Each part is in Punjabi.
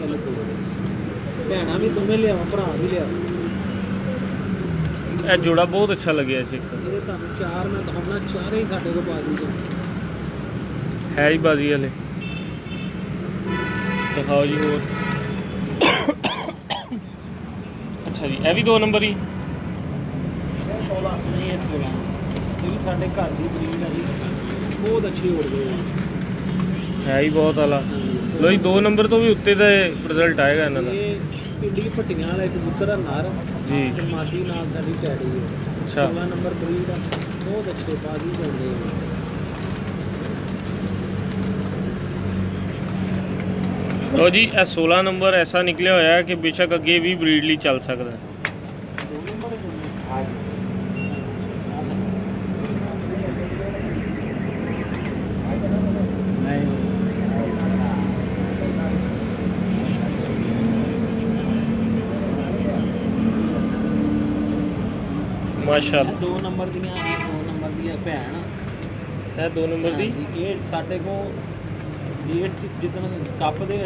ਚੱਲ ਭੈਣਾ ਵੀ ਦੋਵੇਂ ਲਿਆਵਾਂ ਭਰਾ ਵੀ ਲਿਆ ਇਹ ਜੋੜਾ ਬਹੁਤ ਅੱਛਾ ਲੱਗਿਆ ਸ਼ੇਖ। ਸਾਹਿਬ ਇਹਦੇ ਤੁਹਾਨੂੰ ਚਾਰ ਮੈਂ ਦਿਖਾਉਣਾ ਚਾਰੇ ਹੀ ਸਾਡੇ ਕੋਲ ਬਾਜ਼ੀ ਚ ਹੈ ਹੀ ਬਾਜ਼ੀ ਵਾਲੇ। ਦਿਖਾਓ ਜੀ ਹੋਰ। ਅੱਛਾ ਜੀ ਇਹ ਵੀ ਦੋ ਨੰਬਰ ਹੀ? ਇਹ 16 ਨਹੀਂ ਇਹ 16 ਇਹ ਵੀ ਸਾਡੇ ਘਰ ਦੀ ਬਰੀਡ ਹੈ ਜੀ। ਬਹੁਤ ਅੱਛੀ ਉੜਦੇ ਆ। ਹੈ ਹੀ ਬਹੁਤ ਆਲਾ ਲੋ ਜੀ ਦੋ ਨੰਬਰ ਤੋਂ ਵੀ ਉੱਤੇ ਦਾ ਰਿਜ਼ਲਟ ਆਏਗਾ ਇਹਨਾਂ ਦਾ। ਇਹ ਪਿੰਡੀ ਭੱਟੀਆਂ ਵਾਲਾ ਕਬੂਤਰ ਆ ਨਰ ਜੀ। ਤੇ ਮਾਦੀ ਨਾਲ ਸਾਡੀ ਟੈਡੀ ਹੈ। ਅੱਛਾ। 16 ਨੰਬਰ ਬਰੀਡ ਆ ਬਹੁਤ ਅੱਛੇ ਬਾਜ਼ੀ ਜਾਂਦੇ ਆ ਲੋ ਜੀ ਇਹ 16 ਨੰਬਰ ਐਸਾ ਨਿਕਲਿਆ ਹੋਇਆ ਕਿ ਬੇਸ਼ੱਕ ਅੱਗੇ ਵੀ ਬਰੀਡ ਲਈ ਚੱਲ ਸਕਦਾ ਹੈ। ਦੋ ਨੰਬਰ ਹੈ ਮਾਸ਼ਾਅੱਲਾ ਦੋ ਨੰਬਰ ਦੀਆਂ ਦੋ ਨੰਬਰ ਦੀ ਇਹ ਭੈਣ। ਇਹ ਦੋ ਨੰਬਰ ਦੀ? ਇਹ ਸਾਡੇ ਕੋਲ ਜੇਠ ਚ ਜਿੱਦਣ ਕੱਪ ਦੇ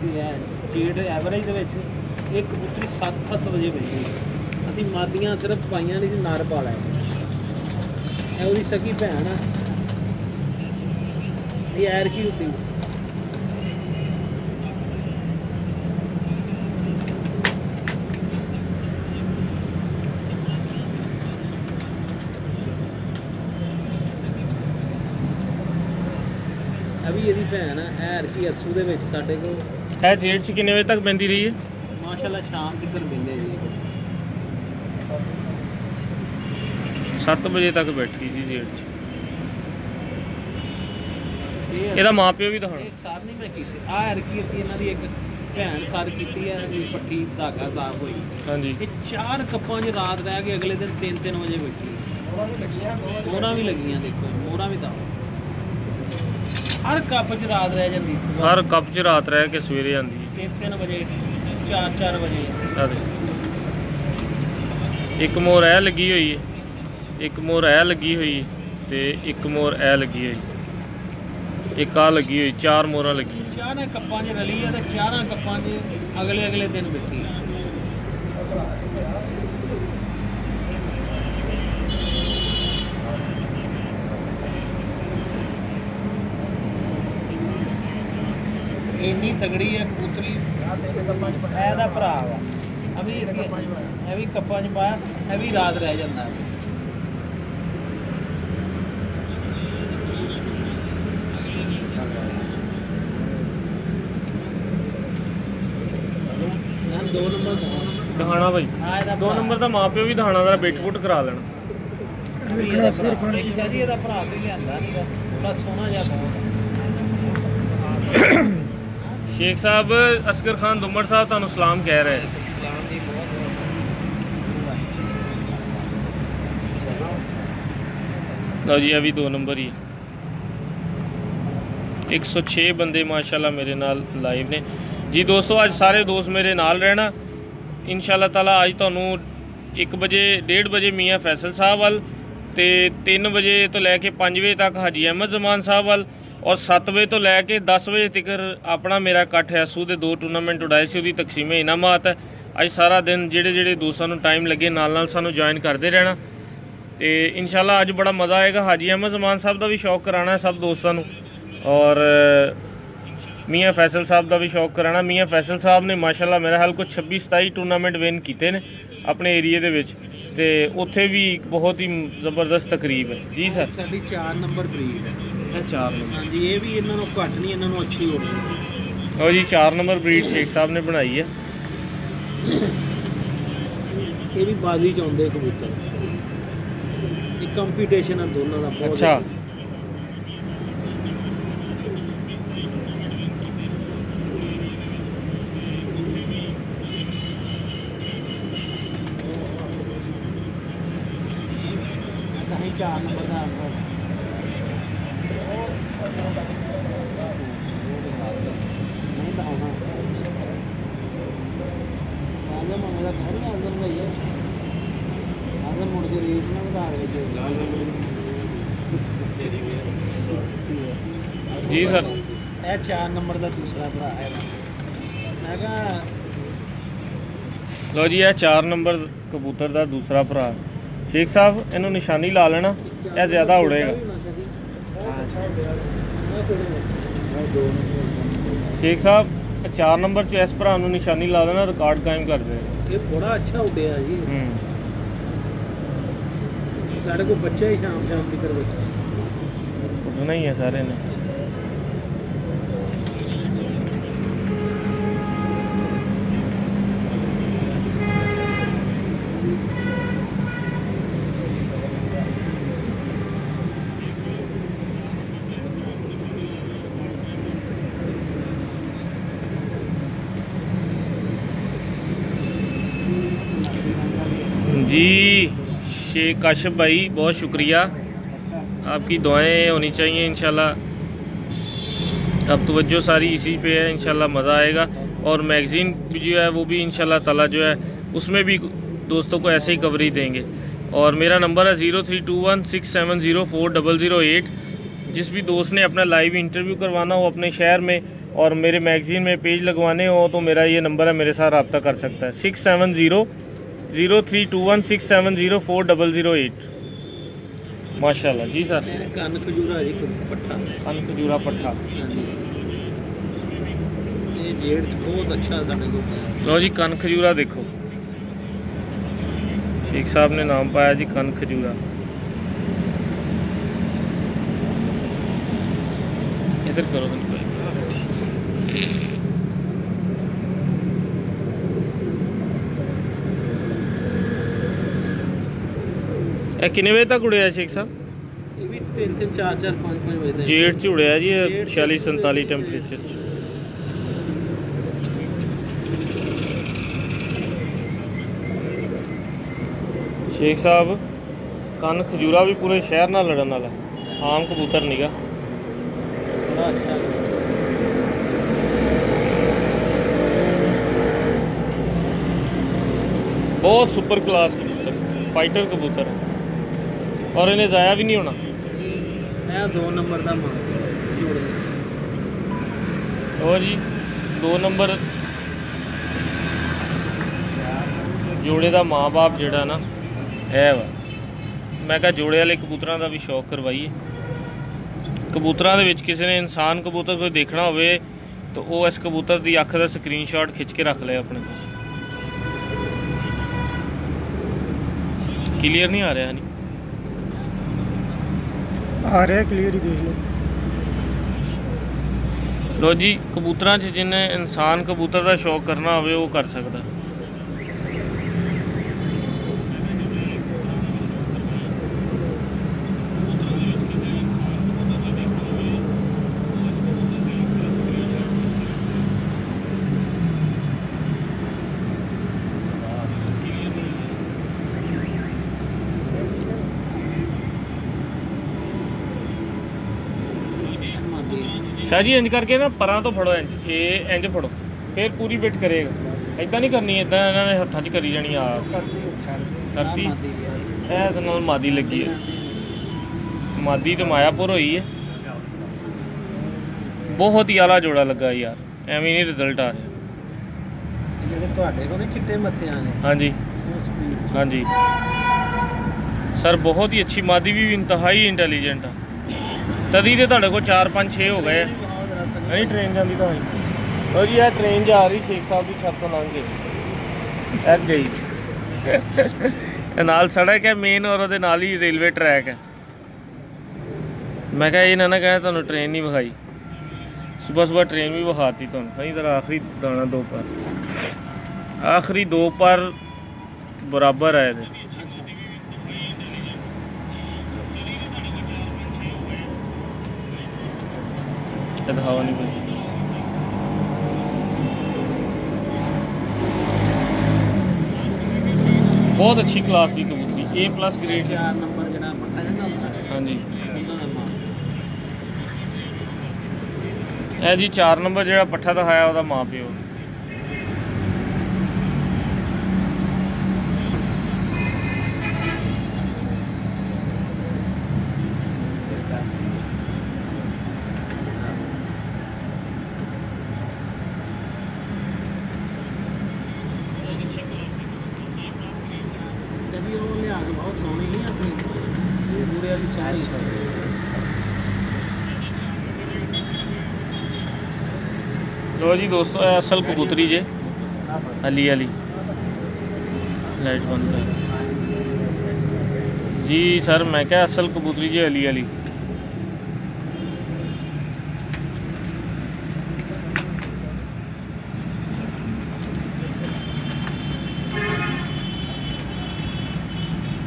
ਸੀ ਹੈ ਜੇਠ ਐਵਰੇਜ ਦੇ ਵਿੱਚ ਇੱਕ ਕਬੂਤਰੀ 7-7 ਵਜੇ ਬੈਠੀ ਅਸੀਂ ਮਾਦੀਆਂ ਸਿਰਫ ਪਾਈਆਂ ਨਹੀਂ ਸੀ ਨਰ ਪਾ ਲਏ ਇਹ ਉਹਦੀ ਸਕੀ ਭੈਣ ਆ। ਇਹ ਐਰ ਕੀ ਹੁੰਦੀ ਇਹ ਵੀ ਇਹਦੀ ਭੈਣ ਆ ਐਰ ਕੀ ਅਸੂ ਦੇ ਵਿੱਚ ਸਾਡੇ ਕੋਲ। ਇਹ ਜੇਠ ਚ ਕਿੰਨੇ ਵਜੇ ਤੱਕ ਪੈਂਦੀ ਰਹੀ ਹੈ? ਮਾਸ਼ਾਅੱਲਾ ਸ਼ਾਮ ਕਿੱਧਰ ਬਿੰਦੇ ਜੀ। 7 ਵਜੇ ਤੱਕ ਬੈਠੀ ਸੀ ਜੇਠ ਚ। ਇਹ ਇਹਦਾ ਮਾਪਿਓ ਵੀ ਦਿਖਾਣਾ ਇਹ ਸਾਰ ਨਹੀਂ ਮੈਂ ਕੀਤੀ। ਆ ਯਾਰ ਕੀ ਅਸੀਂ ਇਹਨਾਂ ਦੀ ਇੱਕ ਭੈਣ ਸਾਰ ਕੀਤੀ ਹੈ ਜੀ ਪੱਟੀ ਧਾਗਾ ਸਾਫ਼ ਹੋਈ। ਹਾਂਜੀ। ਇਹ ਚਾਰ ਕੱਪਾਂ 'ਚ ਰਾਤ ਰਹਿ ਕੇ ਅਗਲੇ ਦਿਨ 3-3 ਵਜੇ ਬੈਠੀ। ਮੋਹਰਾਂ ਵੀ ਲੱਗੀਆਂ ਮੋਹਰਾਂ ਵੀ ਲੱਗੀਆਂ ਦੇਖੋ ਮੋਹਰਾਂ ਵੀ ਤਾਂ। ਹਰ ਕੱਪ 'ਚ ਰਾਤ ਰਹਿ ਜਾਂਦੀ ਸੀ ਹਰ ਕੱਪ ਚ ਰਾਤ ਰਹਿ ਕੇ ਸਵੇਰੇ ਆਂਦੀ ਹੈ। 3-3 ਵਜੇ 4-4 ਵਜੇ। ਆਹ ਦੇਖੋ। ਇੱਕ ਮੋਰ ਇਹ ਲੱਗੀ ਹੋਈ ਹੈ। ਇੱਕ ਮੋਰ ਇਹ ਲੱਗੀ ਹੋਈ ਹੈ ਤੇ ਇੱਕ ਮੋਰ ਇਹ ਲੱਗੀ ਹੋਈ ਇੱਕ ਆ ਲੱਗੀ ਹੋਈ ਚਾਰ ਮੋਰਾਂ ਲੱਗੀਆਂ। ਚਾਰਾਂ ਕੱਪਾਂ 'ਚ ਰਲੀ ਆ ਤੇ ਚਾਰਾਂ ਕੱਪਾਂ 'ਚ ਅਗਲੇ ਅਗਲੇ ਦਿਨ ਬੈਠੀ ਇੰਨੀ ਤਗੜੀ ਹੈ ਕਬੂਤਰੀ ਇਹ ਦਾ ਭਰਾ ਵਾ। ਅਭੀ ਅਸੀਂ ਇਹ ਵੀ ਕੱਪਾਂ 'ਚ ਪਾਇਆ ਇਹ ਵੀ ਰਾਤ ਰਹਿ ਜਾਂਦਾ ਹੈ। ਨਾ ਦੋ ਨੰਬਰ ਦਾ ਇਹਦਾ ਦੋ। ਨੰਬਰ ਦਾ ਮਾਪਿਓ ਵੀ ਦਿਖਾਣਾ ਜ਼ਰਾ ਬਿੱਟ ਬੁੱਟ ਕਰਾ ਲੈਣਾ। ਇਹਦਾ ਭਰਾ ਇਹਦਾ ਭਰਾ ਤੇ ਲਿਆਂਦਾ ਨਹੀਂਗਾ ਬੜਾ ਸੋਹਣਾ ਜਿਹਾ ਬਹੁਤ। ਸ਼ੇਖ ਸਾਹਿਬ ਅਸਗਰ ਖਾਨ ਦੁੰਮੜ ਸਾਹਿਬ ਤੁਹਾਨੂੰ ਸਲਾਮ ਕਹਿ ਰਹੇ ਹੈ। ਲਓ ਜੀ ਇਹ ਵੀ ਦੋ ਨੰਬਰ ਹੀ ਹੈ। 106 ਬੰਦੇ ਮਾਸ਼ਾਅੱਲਾ ਮੇਰੇ ਨਾਲ ਲਾਈਵ ਨੇ ਜੀ ਦੋਸਤੋ ਅੱਜ ਸਾਰੇ ਦੋਸਤ ਮੇਰੇ ਨਾਲ ਰਹਿਣਾ ਇਨਸ਼ਾਅੱਲਾ ਤਾਲਾ ਅੱਜ ਤੁਹਾਨੂੰ 1 ਵਜੇ 1:30 ਵਜੇ ਮੀਆਂ ਫੈਸਲ ਸਾਹਿਬ ਵੱਲ ਤੇ 3 ਵਜੇ ਤੋਂ ਲੈ ਕੇ 5 ਵਜੇ ਤੱਕ ਹਾਜੀ ਅਹਿਮਦ ਜ਼ਮਾਨ ਸਾਹਿਬ ਵੱਲ ਔਰ 7 ਵਜੇ ਤੋਂ ਲੈ ਕੇ 10 ਵਜੇ ਤੱਕ ਆਪਣਾ ਮੇਰਾ ਇਕੱਠ ਹੈ। ਸੂ ਦੇ ਦੋ ਟੂਰਨਾਮੈਂਟ ਉਡਾਏ ਸੀ, ਉਹਦੀ ਤਕਸੀਮੇ ਇਨਾਮਾਤ। ਹੈ ਅੱਜ ਸਾਰਾ ਦਿਨ ਜਿਹੜੇ ਜਿਹੜੇ ਦੋਸਤਾਂ ਨੂੰ ਟਾਈਮ ਲੱਗੇ, ਨਾਲ ਨਾਲ ਸਾਨੂੰ ਜੁਆਇਨ ਕਰਦੇ ਰਹਿਣਾ। ਤੇ ਇਨਸ਼ਾਅੱਲਾ ਅੱਜ ਬੜਾ ਮਜ਼ਾ ਆਏਗਾ। ਹਾਜੀ ਅਹਿਮਦ ਜ਼ਮਾਨ ਸਾਹਿਬ ਦਾ ਵੀ ਸ਼ੌਕ ਕਰਾਣਾ ਸਭ ਦੋਸਤਾਂ ਨੂੰ। ਔਰ ਮੀਆਂ ਫੈਸਲ ਸਾਹਿਬ ਦਾ ਵੀ ਸ਼ੌਕ ਕਰਾਣਾ ਮੀਆਂ ਫੈਸਲ ਸਾਹਿਬ ਨੇ ਮਾਸ਼ਾਅੱਲਾ ਮੇਰਾ ਹਾਲ ਕੁਝ 26 27 ਟੂਰਨਾਮੈਂਟ ਵਿਨ ਕੀਤੇ ਨੇ ਆਪਣੇ ਏਰੀਏ ਦੇ ਵਿੱਚ। ਤੇ ਉੱਥੇ ਵੀ ਬਹੁਤ ਹੀ ਜ਼ਬਰਦਸਤ ਤਕਰੀਬ ਹੈ। ਜੀ ਸਰ ਸਾਡੀ 4 ਨੰਬਰ ਬਰੀਡ ਹੈ। ਇਹ 4 ਨੰਬਰ। ਹਾਂਜੀ ਇਹ ਵੀ ਇਹਨਾਂ ਨੂੰ ਘੱਟ ਨਹੀਂ ਇਹਨਾਂ ਨੂੰ ਅੱਛੀ ਹੋ। ਰਹੀ ਉਹ ਜੀ 4 ਨੰਬਰ ਬਰੀਡ ਸ਼ੇਖ ਸਾਹਿਬ ਨੇ ਬਣਾਈ ਹੈ। ਇਹ ਵੀ ਬਾਜ਼ੀ ਚ ਆਉਂਦੇ ਕਬੂਤਰ। ਇਹ ਕੰਪੀਟੀਸ਼ਨ ਹੈ ਦੋਨਾਂ ਦਾ ਬਹੁਤ ਅੱਛਾ। ਤਾਂ ਹੀ 4 ਨੰਬਰ ਦਾ ਨਹੀਂ ਤਾਂ ਆਉਣਾ ਆਜਾ ਮੈਂ ਮੇਰਾ ਘਰ ਨਾ ਅੰਦਰ ਗਈ ਹੈ ਨਾ ਵਧਾ ਦੇ ਜੀ ਸਰ। ਇਹ 4 ਨੰਬਰ ਦਾ ਦੂਸਰਾ ਭਰਾ ਹੈ। ਮੈਂ ਕਿਹਾ ਲੋ ਜੀ ਇਹ 4 ਨੰਬਰ ਕਬੂਤਰ ਦਾ ਦੂਸਰਾ ਭਰਾ। ਸ਼ੇਖ ਸਾਹਿਬ ਇਹਨੂੰ ਨਿਸ਼ਾਨੀ ਲਾ ਲੈਣਾ ਇਹ ਜ਼ਿਆਦਾ ਉੜੇਗਾ। ਸ਼ੇਖ ਸਾਹਿਬ 4 ਨੰਬਰ ਚ ਇਸ ਭਰਾ ਨੂੰ ਨਿਸ਼ਾਨੀ ਲਾ ਦੇਣਾ ਰਿਕਾਰਡ ਕਾਇਮ ਕਰ ਦੇ। ਇਹ ਬੜਾ ਅੱਛਾ ਉੱਡਿਆ ਜੀ। ਹੂੰ। ਸਾਡੇ ਕੋਲ ਬੱਚੇ ਹੀ ਸ਼ਾਮ ਸ਼ਾਮ ਦੀ ਕਰ ਬੱਚੇ ਉੱਡਣਾ ਹੀ ਹੈ ਸਾਰੇ ਨੇ। काशिफ भाई, बहुत शुक्रिया। आपकी दुआएँ होनी चाहिए, इंशाल्लाह। अब तवज्जो सारी इसी पे है, इंशाल्लाह मज़ा आएगा। और मैगज़ीन जो है, वो भी इंशाल्लाह ताला जो है, उसमें भी दोस्तों को ऐसे ही कवरेज देंगे। और मेरा नंबर है zero three two one six seven zero four double zero eight. जिस भी दोस्त ने अपना लाइव इंटरव्यू करवाना हो अपने शहर में, और मेरे मैगज़ीन में पेज लगवाने हो तो मेरा ये नंबर है, मेरे साथ रब्ता कर सकता है। Six seven zero zero three two one six seven zero four double zero eight. माशा जी सर। कन खजूरा जी। पट्ठा अच्छा लो जी कन खजूरा देखो। शेख साहब ने नाम पाया जी कन खजूरा। इधर करो ਇਹ ਕਿੰਨੇ ਵਜੇ ਤੱਕ ਉੜਿਆ ਸ਼ੇਖ ਸਾਹਿਬ? ਇਹ ਵੀ 3 3 4 4 5 5 ਵਜੇ ਤੱਕ। ਜੇਠ ਚ ਉੜਿਆ ਜੀ ਇਹ ਜੇਠ ਚ 46 47 ਟੈਂਪਰੇਚਰ ਚ। ਸ਼ੇਖ ਸਾਹਿਬ ਕੰਨ ਖਜੂਰਾ ਵੀ ਪੂਰੇ ਸ਼ਹਿਰ ਨਾਲ ਲੜਨ ਵਾਲਾ। ਆਮ ਕਬੂਤਰ ਨੀਗਾ ਬੜਾ ਅੱਛਾ। ਬਹੁਤ ਸੁਪਰ ਕਲਾਸ ਕਬੂਤਰ ਫਾਈਟਰ ਕਬੂਤਰ। ਹੈ। ਔਰ ਇਹਨੇ ਜ਼ਾਇਆ ਵੀ ਨਹੀਂ ਹੋਣਾ। ਇਹ ਦੋ ਨੰਬਰ ਦਾ ਮਾਂ। ਜੋੜ ਉਹ ਜੀ 2 ਨੰਬਰ। ਜੋੜੇ ਦਾ ਮਾਂ-ਬਾਪ ਜਿਹੜਾ ਨਾ ਇਹ ਵਾ। ਮੈਂ ਕਿਹਾ ਜੋੜੇ ਵਾਲੇ ਕਬੂਤਰਾਂ ਦਾ ਵੀ ਸ਼ੌਕ ਕਰਵਾਈਏ। ਕਬੂਤਰਾਂ ਦੇ ਵਿੱਚ ਕਿਸੇ ਨੇ ਇਨਸਾਨ ਕਬੂਤਰ ਕੋਈ ਦੇਖਣਾ ਹੋਵੇ ਤਾਂ ਉਹ ਇਸ ਕਬੂਤਰ ਦੀ ਅੱਖ ਦਾ ਸਕਰੀਨਸ਼ਾਟ ਖਿੱਚ ਕੇ ਰੱਖ ਲਿਆ ਆਪਣੇ ਕੋਲ। ਕਲੀਅਰ ਨਹੀਂ ਆ ਰਿਹਾ ਨਹੀਂ ਆ ਰਿਹਾ ਕਲੀਅਰ ਹੀ ਦੇਖ ਲਓ। ਲੋ ਜੀ, ਕਬੂਤਰਾਂ 'ਚ ਜਿੰਨੇ ਇਨਸਾਨ ਕਬੂਤਰ ਦਾ ਸ਼ੌਕ ਕਰਨਾ ਹੋਵੇ, ਉਹ ਕਰ ਸਕਦਾ। ਸ਼ਾਹ ਜੀ ਇੰਜ ਕਰਕੇ ਨਾ ਪਰਾਂ ਤੋਂ ਫੜੋ ਇੰਜ ਇਹ ਇੰਜ ਫੜੋ ਫਿਰ ਪੂਰੀ ਬਿਟ ਕਰੇਗਾ। ਇਦਾਂ ਨਹੀਂ ਕਰਨੀ ਇਦਾਂ ਇਹਨਾਂ ਨੇ ਹੱਥਾਂ 'ਚ ਕਰੀ ਜਾਣੀ ਆ। ਕਰਤੀ। ਇਹ ਤੇ ਨਾਲ ਮਾਦੀ ਲੱਗੀ ਹੈ ਮਾਦੀ ਤੇ ਮਾਇਆਪੁਰ ਹੋਈ ਹੈ ਬਹੁਤ ਹੀ ਆਲਾ ਜੋੜਾ ਲੱਗਾ ਯਾਰ ਐਵੇਂ ਨਹੀਂ ਰਿਜ਼ਲਟ ਆ ਰਿਹਾ। ਜਿਹੜੇ ਤੁਹਾਡੇ ਕੋਲ ਨੇ ਚਿੱਟੇ ਮੱਥਿਆਂ ਨੇ ਹਾਂਜੀ। ਹਾਂਜੀ। ਸਰ ਬਹੁਤ ਹੀ ਅੱਛੀ ਮਾਦੀ ਵੀ ਇੰਤਹਾਈ ਇੰਟੈਲੀਜੈਂਟ ਆ। ਤਦੀ ਤੇ ਤੁਹਾਡੇ ਕੋਲ 4 5 6 ਹੋ ਗਏ ਆ। ਨਹੀਂ ਟ੍ਰੇਨ ਜਾਂਦੀ ਤਾਂ ਹੋਈ ਲੋ ਜੀ ਇਹ ਟ੍ਰੇਨ ਜਾ ਰਹੀ, ਸ਼ੇਖ ਸਾਹਿਬ ਦੀ ਛੱਤ ਤੋਂ ਲੰਘ ਕੇ ਇਹ ਗਈ। ਇਹ ਨਾਲ ਸੜਕ ਹੈ ਮੇਨ ਔਰ ਉਹਦੇ ਨਾਲ ਹੀ ਰੇਲਵੇ ਟਰੈਕ ਹੈ। ਮੈਂ ਕਿਹਾ, ਇਹ ਨਾ ਨਾ ਕਹੇ, ਤੁਹਾਨੂੰ ਟ੍ਰੇਨ ਨਹੀਂ ਵਿਖਾਈ। ਸਵੇਰ ਸਵੇਰ ਟ੍ਰੇਨ ਵੀ ਵਿਖਾਤੀ ਤੁਹਾਨੂੰ। ਸਹੀ ਤਰ੍ਹਾਂ ਆਖਰੀ ਦਾਣਾ ਦੋ ਪਰ। ਆਖਰੀ ਦੋ ਪਰ ਬਰਾਬਰ ਹੈ ਇਹਦੇ। ਇਹ ਦਿਖਾਵਾ ਨਹੀਂ ਕੋਈ ਬਹੁਤ ਅੱਛੀ ਕਲਾਸ ਦੀ ਕਬੂਤਰੀ। A ਗ੍ਰੇਡ ਚਾਰ ਨੰਬਰ ਜਿਹੜਾ ਪੱਠਾ ਜਾਂਦਾ ਹੁੰਦਾ ਹਾਂਜੀ। ਇਹ ਜੀ 4 ਨੰਬਰ ਜਿਹੜਾ ਪੱਠਾ ਦਿਖਾਇਆ ਉਹਦਾ ਮਾਂ ਪਿਓ ਜਾਗ ਬਹੁਤ ਸੋਹਣੀ ਹੈ ਤੇ ਇਹ ਮੂਰੇ ਵਾਲੀ ਸੋਹਣੀ ਲੋ ਜੀ ਦੋਸਤੋ ਇਹ ਅਸਲ ਕਬੂਤਰੀ ਜੇ। ਅਲੀ ਅਲੀ। ਲਾਈਟ ਬੰਦ ਕਰ। ਜੀ ਸਰ, ਮੈਂ ਕਿਹਾ ਅਸਲ ਕਬੂਤਰੀ ਜੇ ਅਲੀ ਅਲੀ।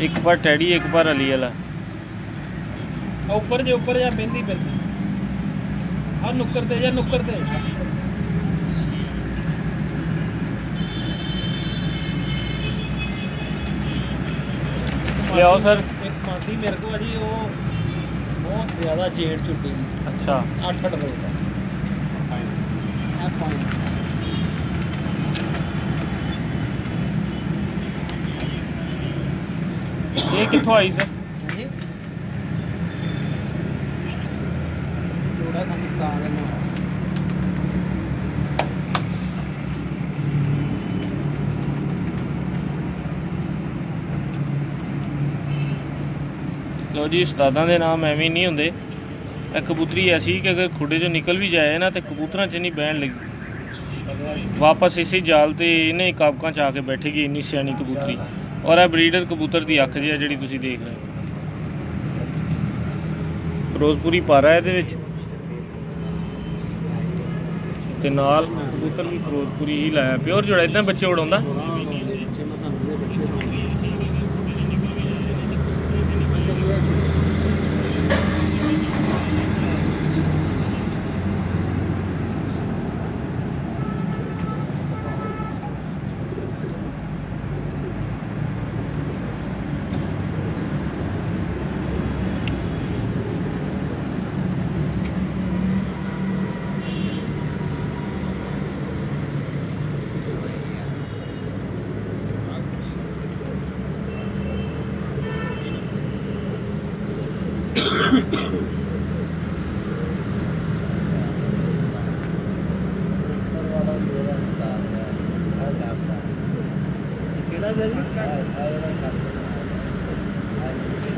ਇੱਕ ਪਰ ਟੈਡੀ, ਇੱਕ ਪਰ ਅਲੀ ਵਾਲਾ। ਉੱਪਰ ਜੇ, ਉੱਪਰ ਜਾਂ ਬਹਿੰਦੀ ਫਿਰਦੀ ਆ ਨੁੱਕਰ ਤੇ ਜਾਂ ਨੁੱਕਰ ਲਿਆਓ ਸਰ। ਇੱਕ ਮਾਦੀ ਮੇਰੇ ਕੋਲ ਆ ਜੀ ਉਹ ਬਹੁਤ ਜ਼ਿਆਦਾ ਜੇੜ ਚੁੱਟੀ ਅੱਛਾ। 8-8 ਵਜੇ ਦਾ ਆ ਫਾਈਨ ਇਹ ਕਿੱਥੋਂ ਆਈ ਸਰ ਹਾਂਜੀ ਜੋੜਾ ਸਾਨੂੰ ਸਟਾਰ ਦੇ ਨਾਲ ਲੋ ਜੀ, ਉਸਤਾਦਾਂ ਦੇ ਨਾਮ ਐਵੇਂ ਨਹੀਂ ਹੁੰਦੇ। ਇਹ ਕਬੂਤਰੀ ਐਸੀ ਕਿ ਅਗਰ ਖੁੱਡੇ ਚੋਂ ਨਿਕਲ ਵੀ ਜਾਏ ਨਾ, ਤੇ ਕਬੂਤਰਾਂ 'ਚ ਨਹੀਂ ਬਹਿਣ ਲੱਗੀ। ਵਾਪਸ ਇਸੇ ਜਾਲ ਤੇ ਇਹਨੇ ਕਾਬਕਾਂ 'ਚ ਆ ਕੇ ਬੈਠੇਗੀ ਇੰਨੀ ਸਿਆਣੀ ਕਬੂਤਰੀ। ਔਰ ਇਹ ਬਰੀਡਰ ਕਬੂਤਰ ਦੀ ਅੱਖ ਜਿਹਾ ਜਿਹੜੀ ਤੁਸੀਂ ਦੇਖ ਰਹੇ ਹੋ। ਫਿਰੋਜ਼ਪੁਰੀ ਪਾਰਾ ਇਹਦੇ ਵਿੱਚ। ਤੇ ਨਾਲ ਕਬੂਤਰ ਵੀ ਫਿਰੋਜ਼ਪੁਰੀ ਹੀ ਲਾਇਆ ਪਿਓਰ ਜੋੜਾ, ਇਦਾਂ ਬੱਚੇ ਉਡਾਉਂਦਾ?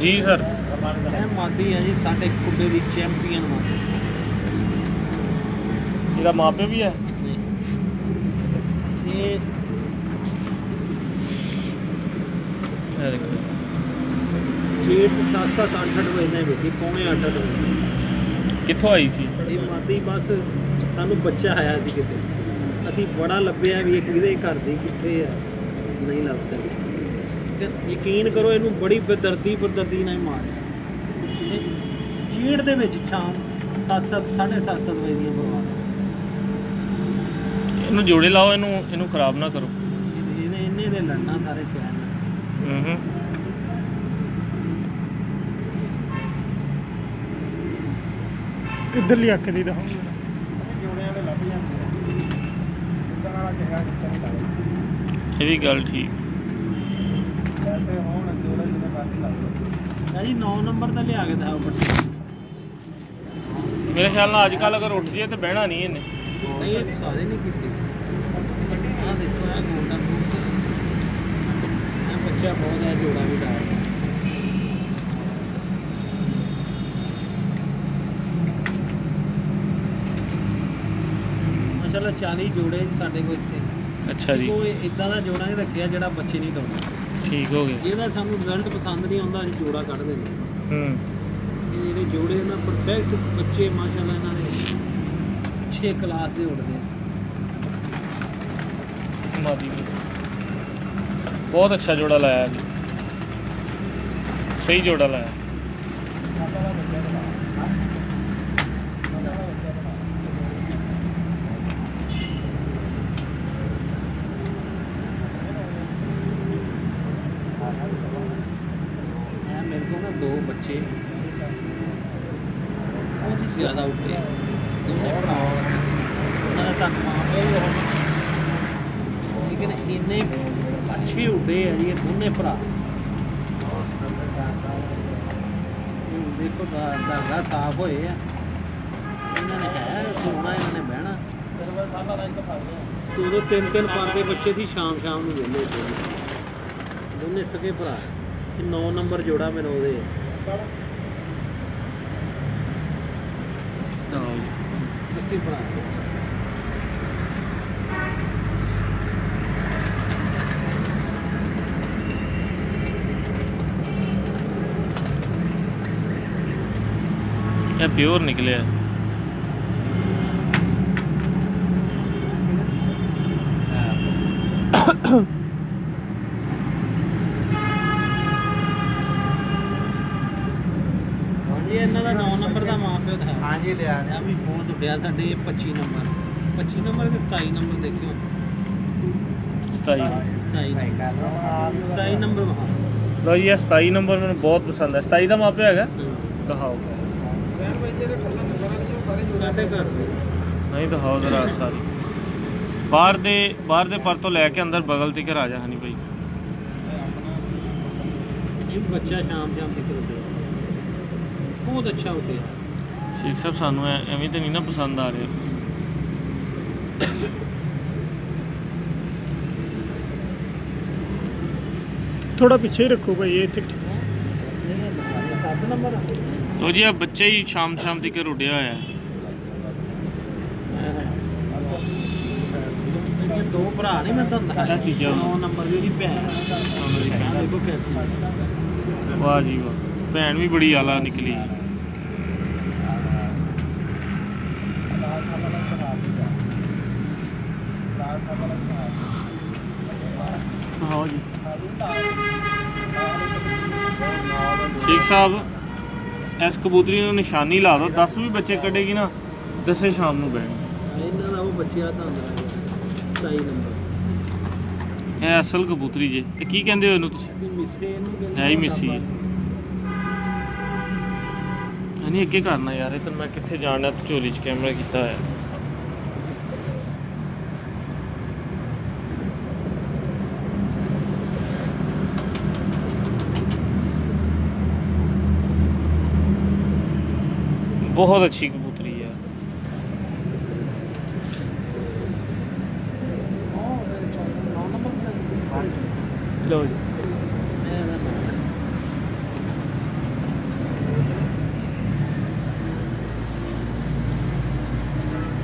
ਜੀ ਸਰ। ਇਹ ਮਾਦੀ ਹੈ ਜੀ ਸਾਡੇ ਖੁੱਡੇ ਦੀ ਚੈਂਪੀਅਨ ਮਾਦੀ। ਇਹਦਾ ਮਾਪੇ ਵੀ ਹੈ ਇਹ ਦੇਖੋ ਜੇਠ 7-7 8-8 ਮਹੀਨੇ ਵਿੱਚ ਹੀ ਪੌਣੇ 8-8 ਮਹੀਨੇ ਕਿੱਥੋਂ ਆਈ ਸੀ? ਇਹ ਮਾਦੀ ਬਸ ਸਾਨੂੰ ਬੱਚਾ ਆਇਆ ਸੀ ਕਿਤੇ। ਅਸੀਂ ਬੜਾ ਲੱਭਿਆ ਵੀ ਇਹ ਕਿਹਦੇ ਘਰ ਦੀ ਕਿੱਥੇ ਆ ਨਹੀਂ ਲੱਭ ਸਕੇ। ਤੇ ਯਕੀਨ ਕਰੋ ਇਹਨੂੰ ਬੜੀ ਬਦਰਦੀ ਬਦਰਦੀ ਨਾਲ ਮਾਰਿਆ। ਇਹ ਚੀੜ ਦੇ ਵਿੱਚ ਸ਼ਾਮ 7-7 7:30 ਵਜੇ ਦੀਆਂ ਬਰਬਾਦ ਇਹਨੂੰ ਜੋੜੇ ਲਾਓ ਇਹਨੂੰ ਇਹਨੂੰ ਖਰਾਬ ਨਾ ਕਰੋ। ਇਹਨੇ ਇਹਨੇ ਦੇ ਲੜਨਾ ਸਾਰੇ ਸ਼ਹਿਰ ਹੂੰ ਹੂੰ। ਇਧਰਲੀ ਅੱਖ ਦੀ ਦਿਖਾਓ। ਜੋੜਿਆਂ ਦੇ ਲੱਭ ਜਾਂਦੇ ਆ ਕਿੱਦਾਂ ਵਾਲਾ ਚਿਹਰਾ ਕਿੱਦਾਂ ਨਹੀਂ ਲੱਗਦਾ ਇਹ ਵੀ ਗੱਲ ਠੀਕ। ਵੈਸੇ ਹੋਣ ਜੋੜਾ ਜਿਹਨੇ ਬਾਕੀ ਲੱਗਦਾ ਜੀ 9 ਨੰਬਰ ਤੇ ਲਿਆ ਕੇ ਦਿਖਾਓ ਬੱਚੇ ਮੇਰੇ ਖਿਆਲ ਨਾਲ ਅੱਜ ਕੱਲ ਅਗਰ ਉੱਠ ਜਾਏ ਤੇ ਬਹਿਣਾ ਨਹੀਂ ਇਹਨੇ। ਨਹੀਂ ਇਹ ਸਾਰੇ ਨਹੀਂ ਕੀਤੇ। ਆਹ ਦੇਖੋ ਇਹ ਗੋਲਡਨ ਬੂਟ ਇਹ ਬੱਚਾ ਬਹੁਤ ਹੈ ਜੋੜਾ ਵੀ ਡਾਇਆ ਮਾਸ਼ਾਅੱਲਾ 40 ਜੋੜੇ ਸਾਡੇ ਕੋਲ ਇੱਥੇ। ਅੱਛਾ ਜੀ। ਕੋਈ ਇਦਾਂ ਦਾ ਜੋੜਾ ਨਹੀਂ ਰੱਖਿਆ ਜਿਹੜਾ ਬੱਚੇ ਨਹੀਂ ਦਉਂਦਾ ਠੀਕ ਹੋ ਗਿਆ ਜਿਹਦਾ ਸਾਨੂੰ ਰਿਜ਼ਲਟ ਪਸੰਦ ਨਹੀਂ ਆਉਂਦਾ ਅਸੀਂ ਜੋੜਾ ਕੱਢ ਦਿੰਦੇ ਹਾਂ। ਹੂੰ। ਇਹ ਜਿਹੜੇ ਜੋੜੇ ਨਾ ਪਰਫੈਕਟ ਬੱਚੇ ਮਾਸ਼ਾਅੱਲਾ ਇਹਨਾਂ ਦੇ। 6 ਕਲਾਸ ਦੇ ਉੱਡਦੇ ਆ। ਮਾਦੀ ਵੀ। ਬਹੁਤ ਅੱਛਾ ਜੋੜਾ ਲਾਇਆ ਜੀ। ਸਹੀ ਜੋੜਾ ਲਾਇਆ ਮੈਂ ਮੇਰੇ ਕੋਲ ਨਾ ਦੋ ਬੱਚੇ ਬਹੁਤ ਹੀ ਜ਼ਿਆਦਾ ਉੱਡੇ ਦੋਨੇ ਭਰਾ ਉਹਨਾਂ ਦਾ ਤਾਂ ਮਾਂ ਪਿਓ ਵੀ ਹੋਣ ਲੇਕਿਨ ਇੰਨੇ ਅੱਛੇ ਉੱਡੇ ਆ ਜੀ ਇਹ ਦੋਨੇ ਭਰਾ। ਇਹ ਦੇਖੋ ਦਾ ਦਾਗਾ ਸਾਫ਼ ਹੋਏ ਆ। ਇਹਨਾਂ ਨੇ ਹੈ ਸੋਣਾ ਇਹਨਾਂ ਨੇ ਬਹਿਣਾ। ਦੋ ਦੋ ਤਿੰਨ ਤਿੰਨ ਪਾਉਂਦੇ ਬੱਚੇ ਸੀ ਸ਼ਾਮ ਸ਼ਾਮ ਨੂੰ ਵੇਲੇ ਦੋਨੇ ਸਕੇ ਭਰਾ। ਇਹ 9 ਨੰਬਰ ਜੋੜਾ ਮੈਨੂੰ ਉਹਦੇ। ਲਓ ਜੀ ਸੱਕੀ ਬਣਾ ਇਹ ਪਿਓਰ ਨਿਕਲਿਆ। ਹਾਂਜੀ ਇਹਨਾਂ ਦਾ 9 ਨੰਬਰ ਦਾ ਮਾਂ ਹੈ ਹਾਂਜੀ ਲਿਆ ਆ ਵੀ ਬਹੁਤ ਉੱਡਿਆ ਸਾਡੇ 25 ਨੰਬਰ। 25 ਨੰਬਰ ਤੇ 27 ਨੰਬਰ ਦੇਖਿਓ। 27 27 27 ਨੰਬਰ ਮਹਾ। ਲਓ ਜੀ ਇਹ 27 ਨੰਬਰ ਮੈਨੂੰ ਬਹੁਤ ਪਸੰਦ ਹੈ 27 ਦਾ ਮਾਪਿਆ ਹੈਗਾ? ਦਿਖਾਓ। ਸਾਡੇ ਘਰ ਨਹੀਂ ਦਿਖਾਓ ਜ਼ਰਾ ਸਾਰੀ। ਬਾਹਰ ਦੇ ਬਾਹਰ ਦੇ ਪਰ ਤੋਂ ਲੈ ਕੇ ਅੰਦਰ ਬਗਲ ਤੱਕ ਆ ਜਾ ਹਨੀ ਭਾਈ। ਇਹ ਬੱਚਾ ਸ਼ਾਮ ਸ਼ਾਮ ਤੱਕ ਉੱਡਿਆ ਬਹੁਤ ਅੱਛਾ ਉੱਡਿਆ ਸ਼ੇਖ ਸਾਹਿਬ ਸਾਨੂੰ ਐਵੇਂ ਤਾਂ ਨਹੀਂ ਨਾ ਪਸੰਦ ਆ ਰਿਹਾ। ਥੋੜਾ ਪਿੱਛੇ ਰੱਖੋ ਭਾਈ ਇਹ ਇੱਥੇ 7 ਨੰਬਰ ਲਓ ਜੀ ਆ ਬੱਚਾ ਹੀ ਸ਼ਾਮ ਸ਼ਾਮ ਤੱਕ ਰੁੱਡਿਆ ਹੋਇਆ। ਹੈ ਦੋ ਭਰਾ ਨੇ ਮੈਂ ਤੁਹਾਨੂੰ ਇਹ ਤੀਜਾ। ਵਾ। 9 ਨੰਬਰ ਦੀ ਉਹਦੀ ਭੈਣ ਉਹਨਾਂ ਦੀ ਭੈਣ। ਦੇਖੋ ਕੈਸੀ ਵਾਹ ਜੀ ਵਾਹ। ਭੈਣ ਵੀ ਬੜੀ ਆਲਾ ਨਿਕਲੀ। ਸ਼ੇਖ ਸਾਹਿਬ ਇਸ ਕਬੂਤਰੀ ਨੂੰ ਨਿਸ਼ਾਨੀ ਲਾ ਦਿਓ 10 ਵੀ ਬੱਚੇ ਕੱਢੇਗੀ ਨਾ ਦਸੇ ਸ਼ਾਮ ਨੂੰ ਬਹਿਣ ਇਹਨਾਂ ਦਾ ਉਹ ਬੱਚਿਆ ਤਾਂ ਹੁੰਦਾ 27 ਨੰਬਰ। ਇਹ ਅਸਲ ਕਬੂਤਰੀ ਜੇ। ਇਹ ਕੀ ਕਹਿੰਦੇ ਹੋ ਇਹਨੂੰ ਤੁਸੀਂ? ਮਿੱਸੇ ਇਹਨੂੰ ਕਹਿੰਦੇ ਹੈ ਹੀ ਮਿੱਸੀ। ਹੈ ਨਹੀਂ ਅੱਗੇ ਕਰਨਾ ਯਾਰ ਇਹ ਤਾਂ ਮੈਂ ਕਿੱਥੇ ਜਾਣਾ ਤੇ ਝੋਲੀ 'ਚ ਕੈਮਰਾ ਕੀਤਾ ਹੋਇਆ। ਬਹੁਤ ਅੱਛੀ ਕਬੂਤਰੀ ਹੈ ਲਓ ਜੀ।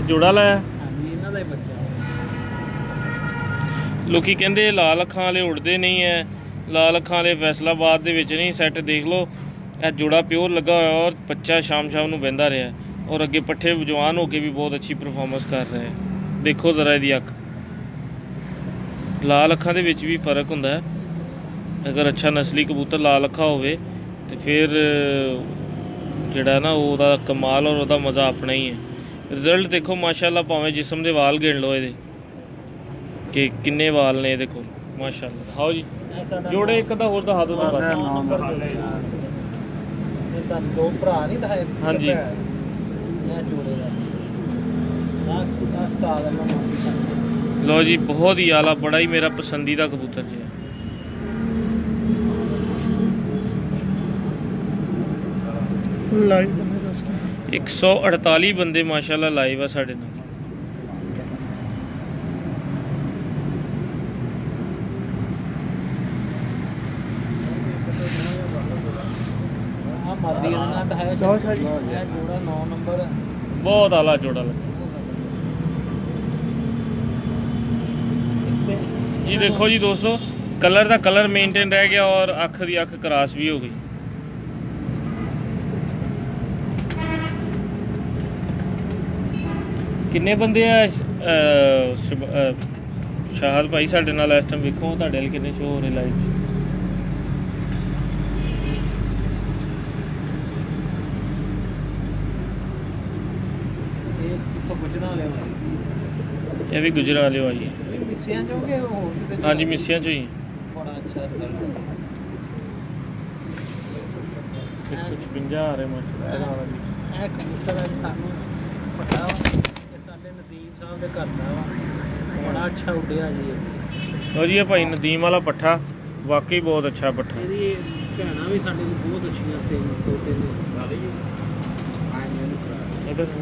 ਜੋੜਾ ਲਾਇਆ? ਇਹਨਾਂ ਦਾ ਹੀ ਬੱਚਾ। ਲੋਕੀ ਕਹਿੰਦੇ ਲਾਲ ਅੱਖਾਂ ਵਾਲੇ ਉੜਦੇ ਨਹੀਂ ਐ। ਲਾਲ ਅੱਖਾਂ ਵਾਲੇ ਫੈਸਲਾਬਾਦ ਦੇ ਵਿੱਚ ਨਹੀਂ ਸੈੱਟ ਦੇਖ ਲਓ। ਇਹ ਜੋੜਾ ਪਿਓਰ ਲੱਗਾ ਹੋਇਆ ਔਰ ਬੱਚਾ ਸ਼ਾਮ ਸ਼ਾਮ ਨੂੰ ਬਹਿੰਦਾ ਰਿਹਾ। ਔਰ ਅੱਗੇ ਪੱਠੇ ਜਵਾਨ ਹੋ ਕੇ ਵੀ ਬਹੁਤ ਅੱਛੀ ਪਰਫਾਰਮੈਂਸ ਕਰ ਰਿਹਾ ਹੈ। ਦੇਖੋ ਜ਼ਰਾ ਇਹਦੀ ਅੱਖ। ਲਾਲ ਅੱਖਾਂ ਦੇ ਵਿੱਚ ਵੀ ਫ਼ਰਕ ਹੁੰਦਾ ਹੈ। ਅਗਰ ਅੱਛਾ ਨਸਲੀ ਕਬੂਤਰ ਲਾਲ ਅੱਖਾਂ ਹੋਵੇ ਤੇ ਫਿਰ ਜਿਹੜਾ ਨਾ ਉਹਦਾ ਕਮਾਲ ਔਰ ਉਹਦਾ ਮਜ਼ਾ ਆਪਣਾ ਹੀ ਹੈ। ਰਿਜ਼ਲਟ ਦੇਖੋ ਮਾਸ਼ਾਅੱਲਾ ਭਾਵੇਂ ਜਿਸਮ ਦੇ ਵਾਲ ਗਿਣ ਲਓ ਇਹਦੇ। ਕਿ ਕਿੰਨੇ ਵਾਲ ਨੇ ਇਹਦੇ ਕੋਲ। ਮਾਸ਼ਾਅੱਲਾ। ਆਓ ਜੀ। ਜੋੜੇ ਇੱਕ ਦਾ ਹੋਰ ਦਿਖਾ ਦਿਓ ਬਸ। ਤਾਂ ਦੋ ਭਰਾ ਨਹੀਂ ਦਿਖਾਏ ਹਾਂਜੀ। ਇਹ ਜੋੜੇ ਦਾ। 10 10 ਸਾਲ ਦਾ। ਨਾਮ ਲਓ ਜੀ ਬਹੁਤ ਹੀ ਆਲਾ ਬੜਾ ਹੀ ਮੇਰਾ ਪਸੰਦੀਦਾ ਕਬੂਤਰ ਜੀ। ਲਾਈਵ ਬੰਦੇ ਦੱਸ ਕੇ 148 ਬੰਦੇ ਮਾਸ਼ਾਅੱਲਾ ਲਾਈਵ ਆ ਸਾਡੇ ਨਾਲ ਆ ਮਾਦੀ ਦਾ ਨਾਂ ਦਿਖਾਇਆ ਲਓ ਸ਼ਾਹ ਜੀ। ਇਹ ਜੋੜਾ 9 ਨੰਬਰ ਹੈ। ਬਹੁਤ ਆਲਾ ਜੋੜਾ ਲੱਗਾ ਜੀ ਦੇਖੋ ਜੀ ਦੋਸਤੋ ਕਲਰ ਦਾ ਕਲਰ ਮੇਨਟੇਨ ਰਹਿ ਗਿਆ ਔਰ ਅੱਖ ਦੀ ਅੱਖ ਕਰਾਸ ਵੀ ਹੋ ਗਈ। ਕਿੰਨੇ ਬੰਦੇ ਆ ਸ਼ਾਹਦ ਭਾਈ ਸਾਡੇ ਨਾਲ ਇਸ ਟਾਈਮ ਵੇਖੋ ਤੁਹਾਡੇ ਲਈ ਕਿੰਨੇ ਸ਼ੋ ਹੋ ਰਹੇ ਲਾਈਵ ਗੁਜਰਾਂ ਲਿਆ ਇਹ ਵੀ ਗੁਜਰਾਂ ਵਾਲੇ ਆਈ ਹੈ ਇਹ ਮਿੱਸਿਆਂ ਚੋਂਗੇ ਹੋਰ ਕਿਸੇ? ਹਾਂਜੀ ਮਿਸਿਆਂ ਚੋਂ ਹੀ। ਬੜਾ ਅੱਛਾ ਰਿਜ਼ਲਟ 156 ਆ ਰਹੇ ਮਾਸ਼ਾਅੱਲਾ ਇਹਦਾ ਵਾਲਾ ਜੀ। ਇਹ ਕਬੂਤਰ ਹੈ ਸਾਨੂੰ ਪਤਾ ਵਾ ਇਹ ਸਾਡੇ ਨਦੀਮ ਸਾਹਿਬ ਦੇ ਘਰ ਦਾ ਵਾ। ਬੜਾ ਅੱਛਾ ਉੱਡਿਆ ਜੀ ਇਹ। ਲੋ ਜੀ ਇਹ ਭਾਈ ਨਦੀਮ ਵਾਲਾ ਪੱਠਾ ਵਾਕਈ ਬਹੁਤ ਅੱਛਾ ਪੱਠਾ। ਇਹਦੀ ਭੈਣਾਂ ਵੀ ਸਾਡੇ ਕੋਲ ਬਹੁਤ ਅੱਛੀਆਂ ਦੋ ਹਾਂ ਤੋਂ ਬਹੁਤ ਚੰਗੇ ਹੁੰਦੇ ਹਾਂ ਤਿੰਨ ਆਹ ਦੇਖੋ ਅਜੇ ਦੇਖੋ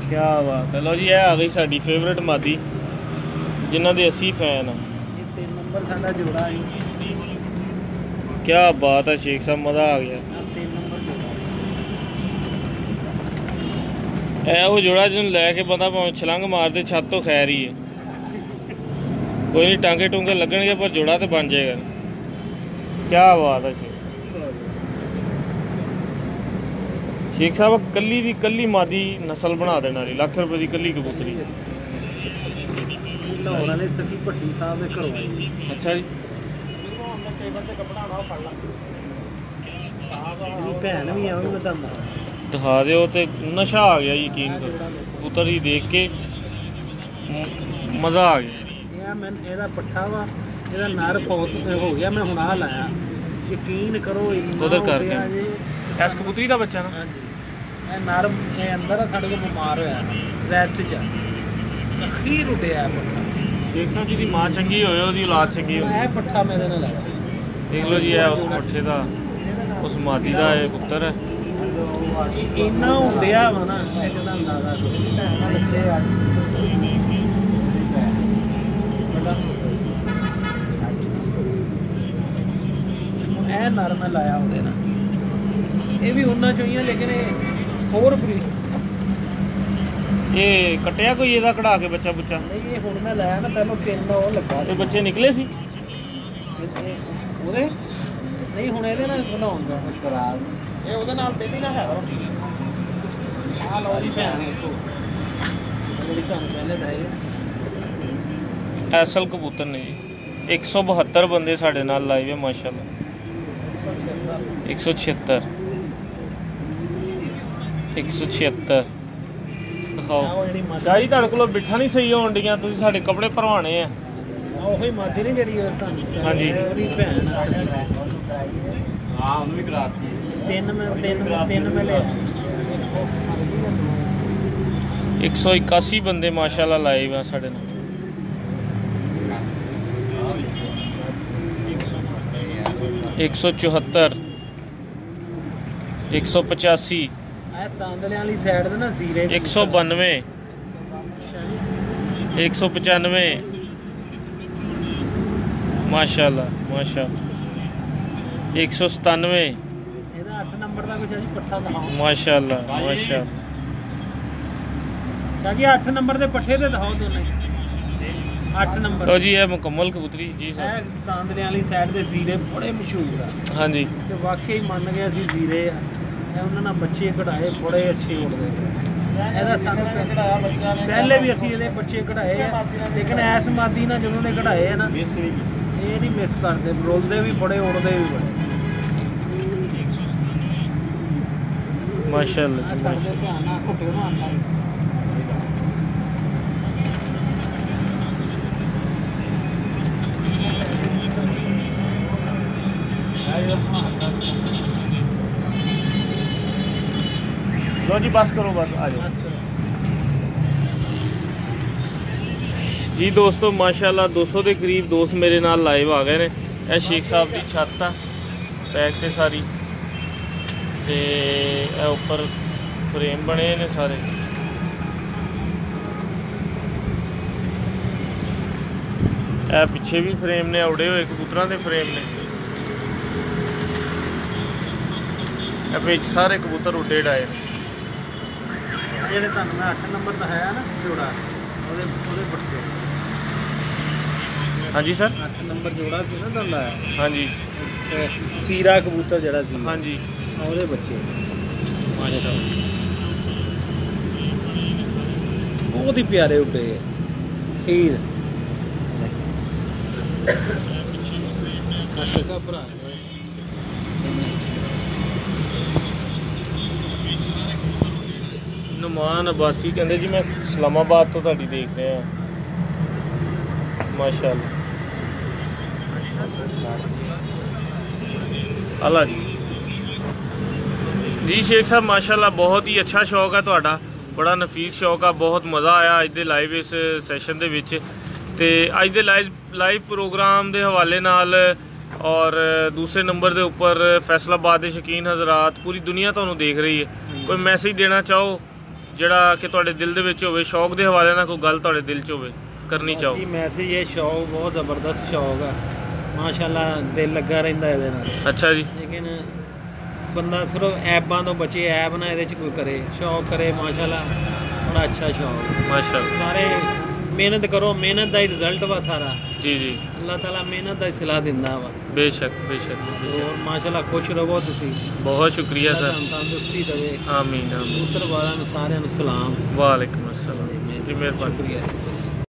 ਕੀ ਬਾਤ ਹੈ। ਲਓ ਜੀ ਇਹ ਆ ਗਈ ਸਾਡੀ ਫੇਵਰਿਟ ਮਾਦੀ ਜਿਨ੍ਹਾਂ ਦੇ ਅਸੀਂ ਫੈਨ ਆ। ਇਹ ਤਿੰਨ ਨੰਬਰ ਸਾਡਾ ਜੋੜਾ ਹੈ ਕੀ ਬਾਤ ਹੈ ਸ਼ੇਖ ਸਾਹਿਬ ਮਜ਼ਾ ਆ ਗਿਆ। ਆਹ ਤਿੰਨ ਨੰਬਰ ਜੋੜਾ ਇਹ ਉਹ ਜੋੜਾ ਜਿਹਨੂੰ ਲੈ ਕੇ ਬੰਦਾ ਭਾਵੇਂ ਛਲੰਗ ਮਾਰਦੇ ਛੱਤ ਤੋਂ ਖੈਰ ਹੀ ਹੈ। ਕੋਈ ਨਹੀਂ ਟਾਂਗੇ ਟੂੰਗੇ ਲੱਗਣਗੇ ਪਰ ਜੋੜਾ ਤੇ ਬਣ ਜਾਏਗਾ। ਕੀ ਬਾਤ ਹੈ ਸ਼ੇਖ ਸਾਹਿਬ ਸ਼ੇਖ ਸਾਹਿਬ ਕੱਲੀ ਦੀ ਕੱਲੀ ਮਾਦੀ ਨਸਲ ਬਣਾ ਦੇਣ ਵਾਲੀ ਲੱਖ ਰੁਪਏ ਦੀ ਕੱਲੀ ਕਬੂਤਰੀ। ਲਾਹੌਰ ਵਾਲੇ ਸਖੀ ਭੱਟੀ ਸਾਹਿਬ ਦੇ ਘਰੋਂ ਆਈ। ਜੀ ਅੱਛਾ ਜੀ। ਇਹਦੀ ਭੈਣ ਵੀ ਆ ਉਹ ਵੀ ਮੈਂ ਤੁਹਾਨੂੰ ਦੱਸਦਾ। ਦਿਖਾ ਦਿਓ ਤੇ ਨਸ਼ਾ ਆ ਗਿਆ ਯਕੀਨ ਕਰੋ। ਕਬੂਤਰ ਹੀ ਦੇਖ ਕੇ ਮਜ਼ਾ ਆ ਗਿਆ ਆ ਮੈਂ ਇਹਦਾ ਪੱਠਾ ਵਾ ਇਹਦਾ ਨਰ ਫੌਤ ਹੋ ਗਿਆ ਮੈਂ ਹੁਣ ਆ ਲਾਇਆ। ਯਕੀਨ ਕਰੋ ਇੰਨਾ ਉਧਰ ਕਰ ਗਿਆ। ਜੀ। ਇਸ ਕਬੂਤਰੀ ਦਾ ਬੱਚਾ ਨਾ? ਹਾਂਜੀ। ਇਹ ਨਰ ਇਹ ਅੰਦਰ ਆ ਸਾਡੇ ਕੋਲ ਬਿਮਾਰ ਹੋਇਆ। ਰੈਸਟ ਚ ਅਖੀਰ ਉੱਡਿਆ ਇਹ ਪੱਠਾ। ਸ਼ੇਖ ਸਾਹਿਬ ਜੀ ਦੀ ਮਾਂ ਚੰਗੀ ਹੋਏ ਉਹਦੀ ਔਲਾਦ ਚੰਗੀ ਹੋਵੇ ਇਹ ਪੱਠਾ ਮੇਰੇ ਨਾਲ ਆਇਆ ਦੇਖ ਲਓ ਜੀ ਇਹ ਉਸ ਪੱਠੇ ਦਾ ਉਸ ਮਾਦੀ ਦਾ ਇਹ ਪੁੱਤਰ ਹੈ। ਇੰਨਾ ਹੁੰਦਿਆ ਵਾ ਨਾ ਇਹਦਾ ਅੰਦਾਜ਼ਾ ਕਰੋ ਬੱਚੇ ਆ। ਇਹ ਨਰ ਮੈਂ ਲਾਇਆ ਉਹਦੇ ਨਾਲ। ਇਹ ਵੀ ਉਹਨਾਂ ਚੋਂ ਹੀ ਆ ਲੇਕਿਨ ਇਹ ਹੋਰ ਬਰੀ। ਇਹ ਕਟਿਆ ਕੋਈ ਇਹਦਾ ਕਢਾ ਕੇ ਬੱਚਾ ਬੁੱਚਾ? ਨਹੀਂ ਇਹ ਹੁਣ ਮੈਂ ਲਾਇਆ ਨਾ ਪਹਿਲਾਂ ਤਿੰਨ ਉਹ ਲੱਗਾ ਇਹ ਬੱਚੇ ਨਿਕਲੇ ਸੀ? ਉਹਦੇ? ਨਹੀਂ ਹੁਣ ਇਹਦੇ ਨਾਲ ਬਣਾਉਣ ਦਾ। ਕਰਾਰ ਇਹ ਉਹਦੇ ਨਾਲ ਪਹਿਲੀ ਨਾ ਹੈਗਾ। ਆ ਲਓ ਜੀ ਭੈਣ। ਦੇਖੋ ਜਿਹੜੀ ਤੁਹਾਨੂੰ ਪਹਿਲੇ ਦਾਈ ਐਸਲ ਕਬੂਤਰ ਨੇ ਜੀ। 172 ਬੰਦੇ ਸਾਡੇ ਨਾਲ ਲਾਈਵ ਹੈ ਮਾਸ਼ਾਅੱਲਾ। 176 176 ਦਿਖਾਓ ਗਾਈ ਤੁਹਾਡੇ ਕੋਲੋਂ ਬਿਠਾ ਨਹੀਂ ਸਹੀ ਹੋਣ ਡੀਆਂ ਤੁਸੀਂ ਸਾਡੇ ਕੱਪੜੇ ਭਰਵਾਣੇ ਆ ਉਹੀ ਮਾਦੀ ਨਹੀਂ ਜਿਹੜੀ ਤੁਹਾਨੂੰ ਹਾਂਜੀ। ਉਹਦੀ ਭੈਣ ਆ ਹਾਂ ਉਹਨੂੰ ਵੀ ਕਰਾਤੀ ਤਿੰਨ ਮੈਂ ਤਿੰਨ ਤਿੰਨ ਮੈਂ ਲਿਆ 181 ਬੰਦੇ ਮਾਸ਼ਾਅੱਲਾ ਲਾਈਵ ਆ ਸਾਡੇ ਨਾਲ ਇੱਕ ਸੌ ਚੁਹੱਤਰ ਇੱਕ ਸੌ ਪਚਾਸੀ ਇਹ ਤਾਂਦਲਿਆਂ ਵਾਲੀ ਸਾਈਡ ਤੇ ਨਾ ਜ਼ੀਰੇ ਇੱਕ ਸੌ ਬਾਨਵੇਂ ਇੱਕ ਸੌ ਪਚਾਨਵੇਂ। ਮਾਸ਼ਾਅੱਲਾ ਮਾਸ਼ਾਅੱਲਾ। ਇੱਕ ਸੌ ਸਤਾਨਵੇਂ। ਇਹਦਾ 8 ਨੰਬਰ ਦਾ ਕੁਛ ਹੈ ਜੀ ਪੱਠਾ ਦਿਖਾਓ। ਮਾਸ਼ਾਅੱਲਾ ਮਾਸ਼ਾਅੱਲਾ। ਸ਼ਾਹ ਜੀ 8 ਨੰਬਰ ਦੇ ਪੱਠੇ ਤੇ ਦਿਖਾਓ ਦੋਨੇ। 8 ਨੰਬਰ। ਲੋ ਜੀ ਇਹ ਮੁਕੰਮਲ ਕਬੂਤਰੀ ਜੀ ਸਰ। ਇਹ ਤਾਂਦਲਿਆਂ ਵਾਲੀ ਸਾਈਡ ਦੇ ਜ਼ੀਰੇ ਬੜੇ ਮਸ਼ਹੂਰ ਆ। ਹਾਂਜੀ। ਤੇ ਵਾਕਈ ਮੰਨ ਗਿਆ ਸੀ ਜ਼ੀਰੇ ਆ। ਇਹ ਉਹਨਾਂ ਨਾਲ ਬੱਚੇ ਕਢਾਏ ਬੜੇ ਅੱਛੇ ਉੱਡਦੇ ਇਹਦਾ ਸਾਨੂੰ ਪਹਿ- ਪਹਿਲੇ ਵੀ ਅਸੀਂ ਇਹਦੇ ਬੱਚੇ ਕਢਾਏ ਆ। ਲੇਕਿਨ ਐਸ ਮਾਦੀ ਨਾਲ ਜਦੋਂ ਨੇ ਕਢਾਏ ਆ ਨਾ ਇਹ ਨਹੀਂ ਮਿਸ ਕਰਦੇ। ਰੁਲਦੇ ਵੀ ਬੜੇ ਉੜਦੇ ਵੀ ਬੜੇ। ਮਾਸ਼ਾਅੱਲਾ ਮਾਸ਼ਾਅੱਲਾ। ਧਿਆਨ ਜੀ, ਬਸ ਕਰੋ, ਬਸ, ਆ ਜਾਓ। ਜੀ ਦੋਸਤੋ, ਮਾਸ਼ਾਅੱਲਾ 200 ਦੇ ਕਰੀਬ ਦੋਸਤ ਮੇਰੇ ਨਾਲ ਲਾਈਵ ਆ ਗਏ ਨੇ। ਇਹ ਸ਼ੇਖ ਸਾਹਿਬ ਦੀ ਛੱਤ ਆ ਪੈਕ ਤੇ ਸਾਰੀ। ਤੇ ਇਹ ਉੱਪਰ ਫਰੇਮ ਬਣੇ ਨੇ ਸਾਰੇ। ਇਹ ਪਿੱਛੇ ਵੀ ਫਰੇਮ ਨੇ ਉੜੇ ਹੋਏ ਕਬੂਤਰਾਂ ਦੇ ਫਰੇਮ ਨੇ। ਇਹ ਵਿੱਚ ਸਾਰੇ ਕਬੂਤਰ ਉੱਡੇ ਡਾਏ ਨੇ। ਜਿਹੜੇ ਤੁਹਾਨੂੰ ਮੈਂ 8 ਨੰਬਰ ਦਾ ਹੈ ਨਾ ਜੋੜਾ ਉਹਦੇ ਉਹਦੇ ਬੱਚੇ। ਹਾਂਜੀ ਸਰ? 8 ਨੰਬਰ ਜੋੜਾ ਸੀ ਨਾ ਤੁਹਾਨੂੰ ਲਾਇਆ ਹਾਂਜੀ ਸੀਰਾ ਕਬੂਤਰ ਜਿਹੜਾ ਸੀ। ਹਾਂਜੀ। ਉਹਦੇ ਬੱਚੇ। ਬਹੁਤ ਹੀ ਪਿਆਰੇ ਉੱਡੇ। ਆ। ਖੀਰ ਅਸ਼ਕਾ ਭਰਾ। ਨੁਮਾਨ ਅਬਾਸੀ ਕਹਿੰਦੇ ਜੀ, ਮੈਂ ਇਸਲਾਮਾਬਾਦ ਤੋਂ ਤੁਹਾਡੀ ਦੇਖ ਰਿਹਾ ਮਾਸ਼ਾਅੱਲਾ। ਅੱਲਾ ਜੀ। ਜੀ, ਸ਼ੇਖ ਸਾਹਿਬ, ਮਾਸ਼ਾਅੱਲਾ, ਬਹੁਤ ਹੀ ਅੱਛਾ ਸ਼ੌਕ ਹੈ ਤੁਹਾਡਾ। ਬੜਾ ਨਫੀਸ ਸ਼ੌਕ ਆ, ਬਹੁਤ ਮਜ਼ਾ ਆਇਆ ਅੱਜ ਦੇ ਲਾਈਵ ਇਸ ਸੈਸ਼ਨ ਦੇ ਵਿੱਚ। ਤੇ ਅੱਜ ਦੇ ਲਾਈਵ ਲਾਈਵ ਪ੍ਰੋਗਰਾਮ ਦੇ ਹਵਾਲੇ ਨਾਲ ਔਰ ਦੂਸਰੇ ਨੰਬਰ ਦੇ ਉੱਪਰ ਫੈਸਲਾਬਾਦ ਦੇ ਸ਼ਕੀਨ ਹਜ਼ਰਤ, ਪੂਰੀ ਦੁਨੀਆ ਤੁਹਾਨੂੰ ਦੇਖ ਰਹੀ ਹੈ। ਕੋਈ ਮੈਸੇਜ ਦੇਣਾ ਚਾਹੋ? ਜਿਹੜਾ ਕਿ ਤੁਹਾਡੇ ਦਿਲ ਦੇ ਵਿੱਚ ਹੋਵੇ ਸ਼ੌਕ ਦੇ ਹਵਾਲੇ ਨਾਲ ਕੋਈ ਗੱਲ ਤੁਹਾਡੇ ਦਿਲ 'ਚ ਹੋਵੇ ਕਰਨੀ ਚਾਹੋ। ਅਸੀਂ ਮੈਸੇਜ ਇਹ ਸ਼ੌਕ ਬਹੁਤ ਜ਼ਬਰਦਸਤ ਸ਼ੌਕ ਆ। ਮਾਸ਼ਾਅੱਲਾ ਦਿਲ ਲੱਗਾ ਰਹਿੰਦਾ ਇਹਦੇ ਨਾਲ। ਅੱਛਾ ਜੀ। ਲੇਕਿਨ ਬੰਦਾ ਸਿਰਫ ਐਬਾਂ ਤੋਂ ਬਚੇ ਐਬ ਨਾ ਇਹਦੇ ਚ ਕੋਈ ਕਰੇ ਸ਼ੌਕ ਕਰੇ ਮਾਸ਼ਾਅੱਲਾ ਬੜਾ ਅੱਛਾ ਸ਼ੌਕ। ਮਾਸ਼ਾਅੱਲਾ। ਸਾਰੇ ਮਿਹਨਤ ਕਰੋ ਮਿਹਨਤ ਦਾ ਹੀ ਰਿਜ਼ਲਟ ਵਾ ਸਾਰਾ। ਜੀ ਜੀ। ਅੱਲਾਹ ਤਾਲਾ ਮਿਹਨਤ ਦਾ ਸਿਲਾ ਦਿੰਦਾ ਵਾ। ਬੇਸ਼ੱਕ ਬੇਸ਼ੱਕ ਬੇਸ਼ੱਕ। ਹੋਰ ਮਾਸ਼ਾਅੱਲਾ ਖੁਸ਼ ਰਹੋ ਤੁਸੀਂ। ਬਹੁਤ ਸ਼ੁਕਰੀਆ ਸਰ। ਤੰਦਰੁਸਤੀ ਦੇਵੇ। ਆਮੀਨ ਆਮੀਨ। ਪੁੱਤਰ ਵਾਲਿਆਂ ਨੂੰ ਸਾਰਿਆਂ ਨੂੰ ਸਲਾਮ। ਵਾਲੇਕੁਮ ਅਸਲਾਮ। ਜੀ ਮਿਹਰਬਾਨੀ।